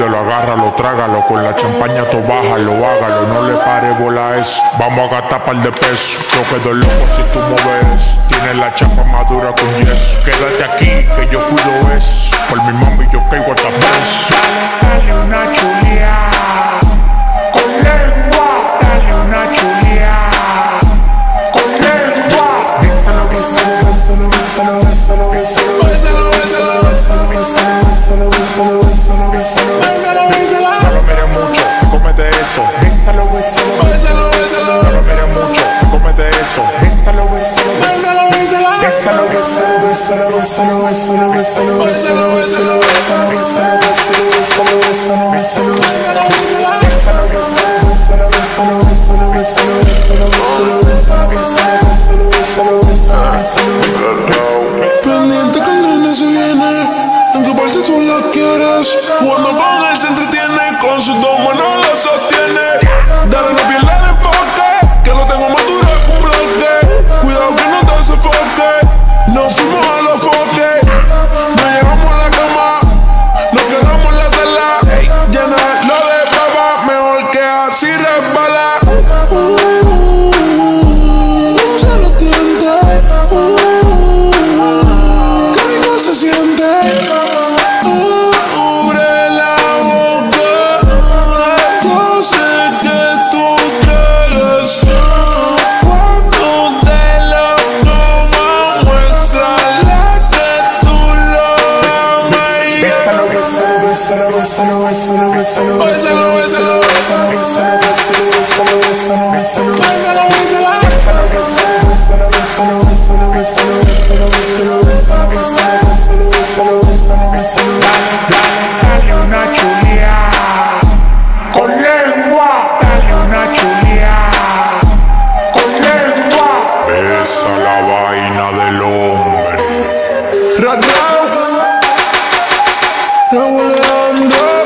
muérdelo, agárralo, trágalo. Con la champaña tú bájalo, hágalo. No le pare bola eso. Vamos a gastar par de pesos. Yo quedo loco si tú moves. Tienes la chapa madura con yeso. Quédate aquí, que yo cuido eso. Por mi mami yo caigo hasta preso. Dale, dale una chulia. Eso. Bésalo, bésalo, bésalo, bésalo. No lo mires mucho, cómete eso. Bésalo, bésalo, bésalo, bésalo. Bésalo, bésalo, bésalo, bésalo, bésalo, bésalo, bésalo, bésalo, bésalo, bésalo, bésalo, bésalo. Pendiente que el nene se viene. En qué parte tú la quieres. Jugando con él se entretiene. Con sus dos Bye. No go.